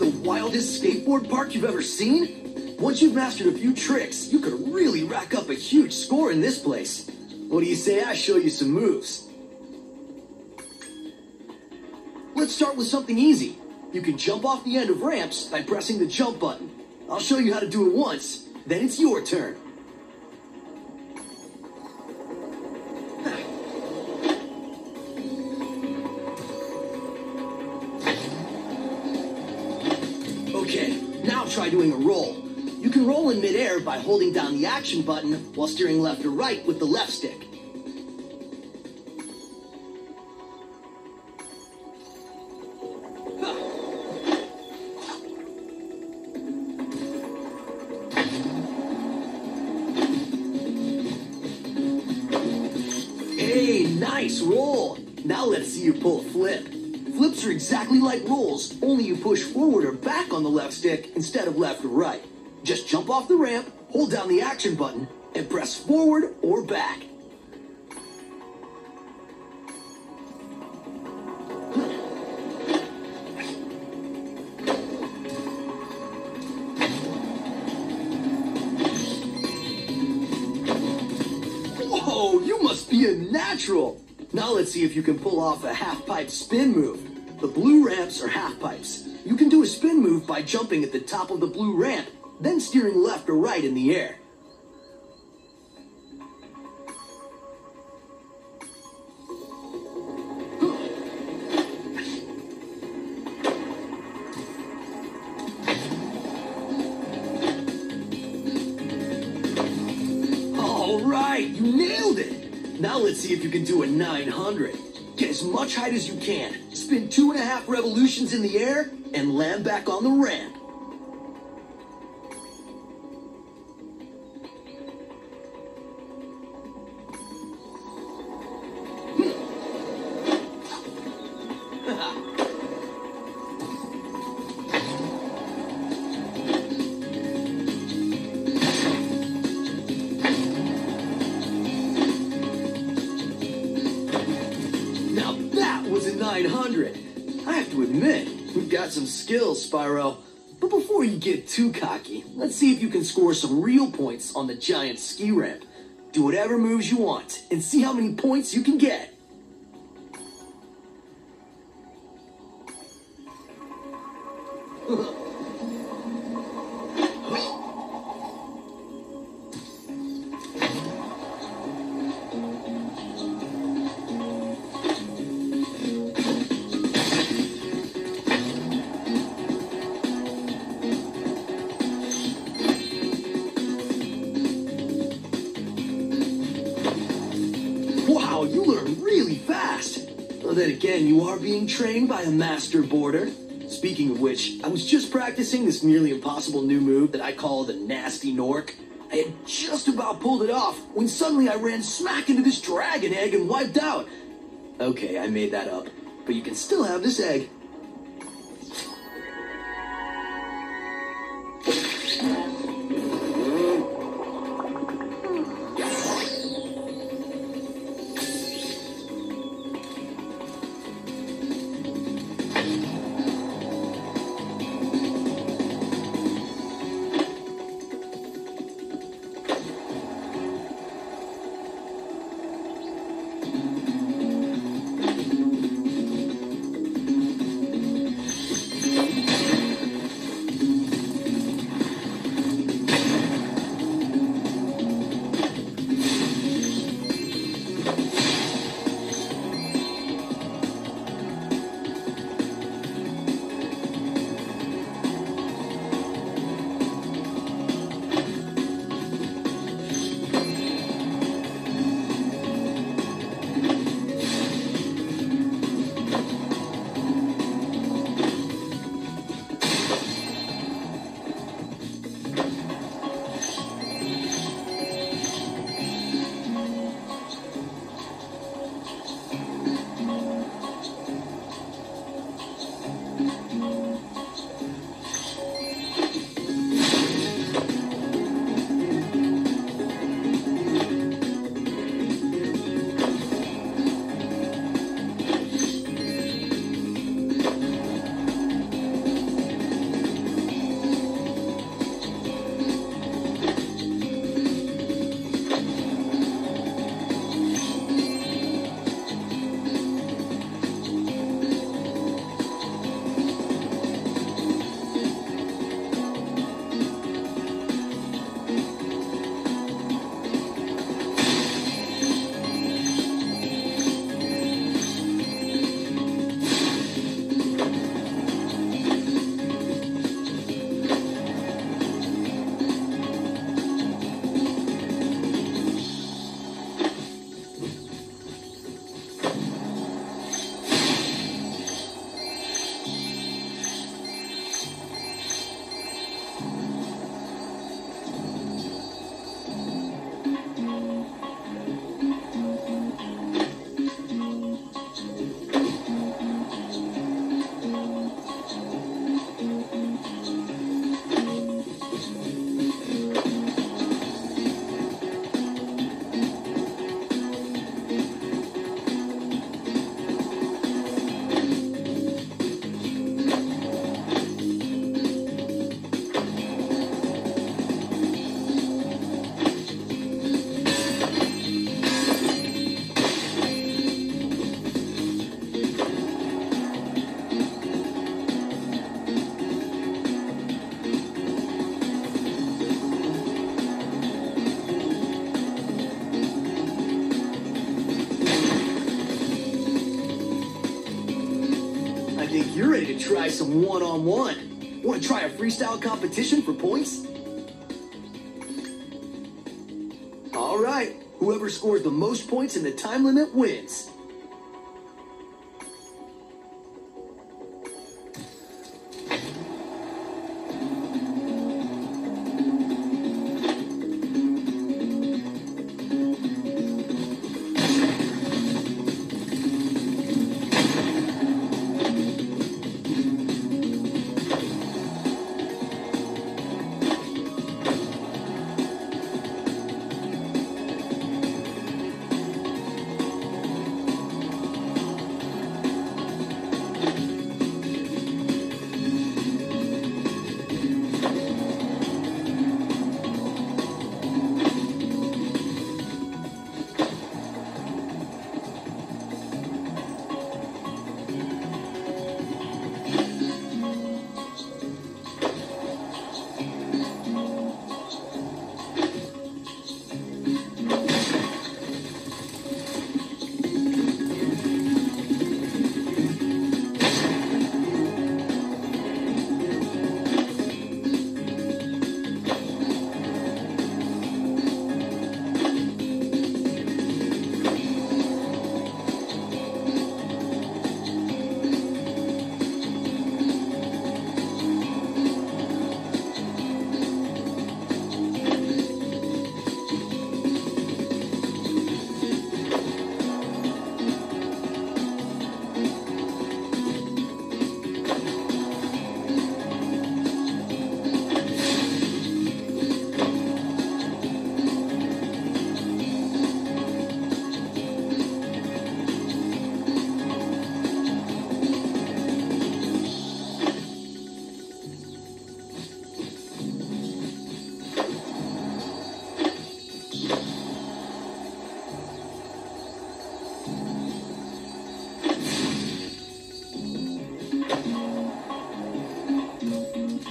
wildest skateboard park you've ever seen? Once you've mastered a few tricks, you could really rack up a huge score in this place. What do you say I show you some moves? Let's start with something easy. You can jump off the end of ramps by pressing the jump button. I'll show you how to do it once, then it's your turn. In midair by holding down the action button while steering left or right with the left stick. Hey, nice roll! Now let's see you pull a flip. Flips are exactly like rolls, only you push forward or back on the left stick instead of left or right. Just jump off the ramp, hold down the action button, and press forward or back. Whoa, you must be a natural! Now let's see if you can pull off a half pipe spin move. The blue ramps are half pipes. You can do a spin move by jumping at the top of the blue ramp, then steering left or right in the air. All right, you nailed it. Now let's see if you can do a 900. Get as much height as you can. Spin two and a half revolutions in the air and land back on the ramp. Got some skills, Spyro. But before you get too cocky, let's see if you can score some real points on the giant ski ramp. Do whatever moves you want and see how many points you can get. Wow, you learn really fast. Well, then again, you are being trained by a master boarder. Speaking of which, I was just practicing this nearly impossible new move that I call the Nasty Nork. I had just about pulled it off when suddenly I ran smack into this dragon egg and wiped out. Okay, I made that up, but you can still have this egg. Ready to try some one-on-one. Want to try a freestyle competition for points? All right. Whoever scores the most points in the time limit wins.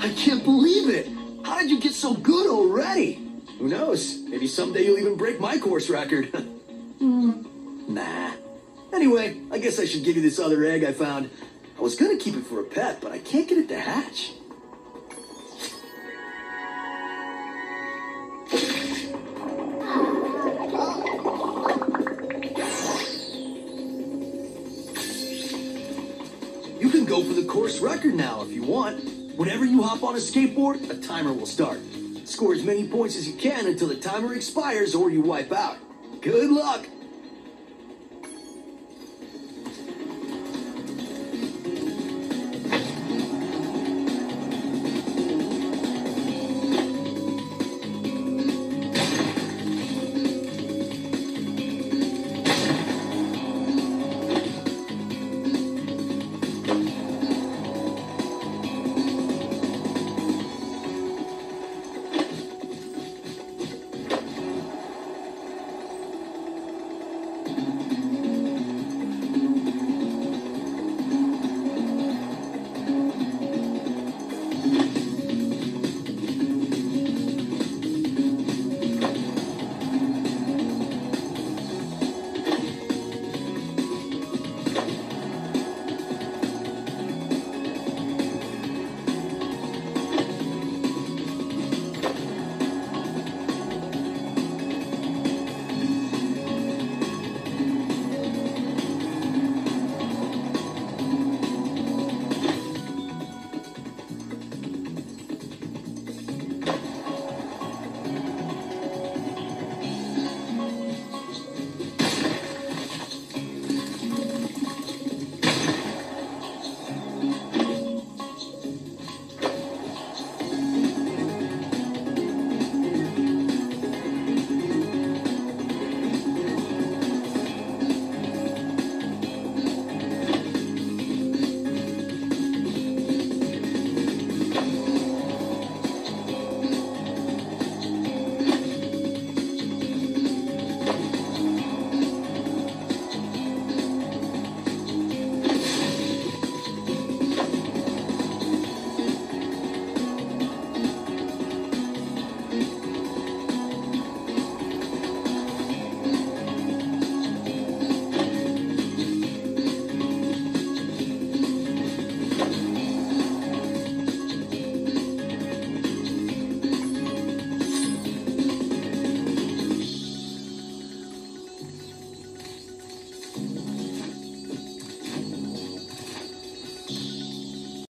I can't believe it! How did you get so good already? Who knows? Maybe someday you'll even break my course record. Hmm, nah. Anyway, I guess I should give you this other egg I found. I was gonna keep it for a pet, but I can't get it to hatch. You can go for the course record now if you want. Whenever you hop on a skateboard, a timer will start. Score as many points as you can until the timer expires or you wipe out. Good luck!